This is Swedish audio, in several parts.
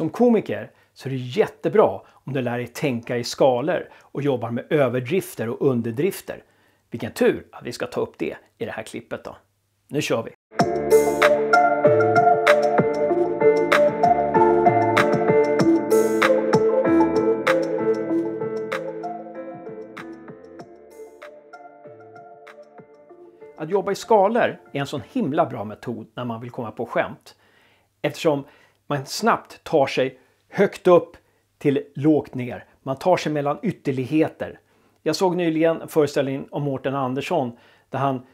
Som komiker så är det jättebra om du lär dig tänka i skalor och jobbar med överdrifter och underdrifter. Vilken tur att vi ska ta upp det i det här klippet då. Nu kör vi! Att jobba i skalor är en sån himla bra metod när man vill komma på skämt. Eftersom man snabbt tar sig högt upp till lågt ner. Man tar sig mellan ytterligheter. Jag såg nyligen en föreställning om Mårten Andersson där han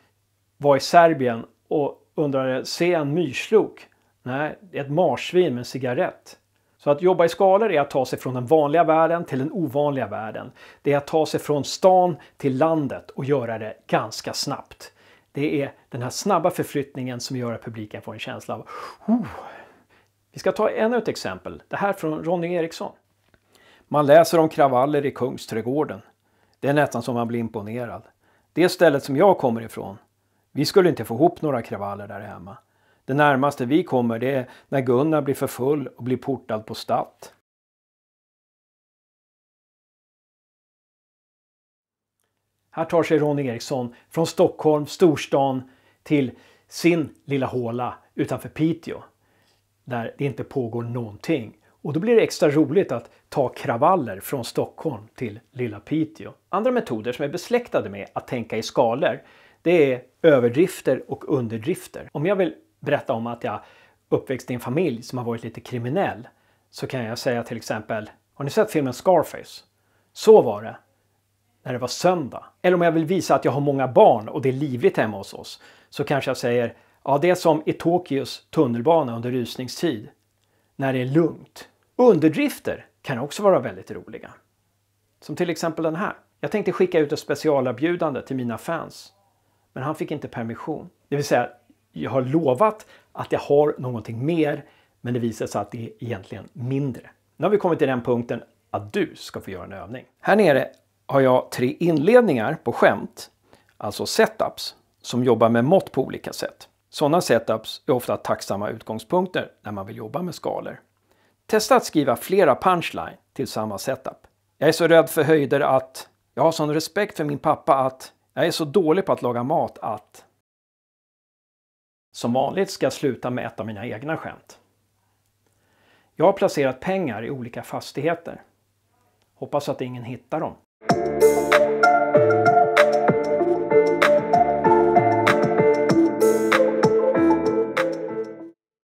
var i Serbien och undrade, ser jag en myrslok? Nej, det är ett marsvin med en cigarett. Så att jobba i skalor är att ta sig från den vanliga världen till den ovanliga världen. Det är att ta sig från stan till landet och göra det ganska snabbt. Det är den här snabba förflyttningen som gör att publiken får en känsla av oh. Vi ska ta ännu ett exempel. Det här från Ronny Eriksson. Man läser om kravaller i Kungsträdgården. Det är nästan som man blir imponerad. Det stället som jag kommer ifrån. Vi skulle inte få ihop några kravaller där hemma. Det närmaste vi kommer det är när Gunnar blir för full och blir portad på Statt. Här tar sig Ronny Eriksson från Stockholm, storstan, till sin lilla håla utanför Piteå. Där det inte pågår någonting. Och då blir det extra roligt att ta kravaller från Stockholm till lilla Piteå. Andra metoder som är besläktade med att tänka i skalor det är överdrifter och underdrifter. Om jag vill berätta om att jag uppväxt i en familj som har varit lite kriminell så kan jag säga till exempel Har ni sett filmen Scarface? Så var det när det var söndag. Eller om jag vill visa att jag har många barn och det är livligt hemma hos oss så kanske jag säger ja, det är som i Tokyos tunnelbana under rusningstid. När det är lugnt. Underdrifter kan också vara väldigt roliga. Som till exempel den här. Jag tänkte skicka ut ett specialerbjudande till mina fans. Men han fick inte permission. Det vill säga, jag har lovat att jag har någonting mer men det visar sig att det är egentligen mindre. Nu har vi kommit till den punkten att du ska få göra en övning. Här nere har jag tre inledningar på skämt, alltså setups, som jobbar med mått på olika sätt. Sådana setups är ofta tacksamma utgångspunkter när man vill jobba med skalor. Testa att skriva flera punchline till samma setup. Jag är så rädd för höjder att jag har sån respekt för min pappa att jag är så dålig på att laga mat att... Som vanligt ska jag sluta med ett av mina egna skämt. Jag har placerat pengar i olika fastigheter. Hoppas att ingen hittar dem.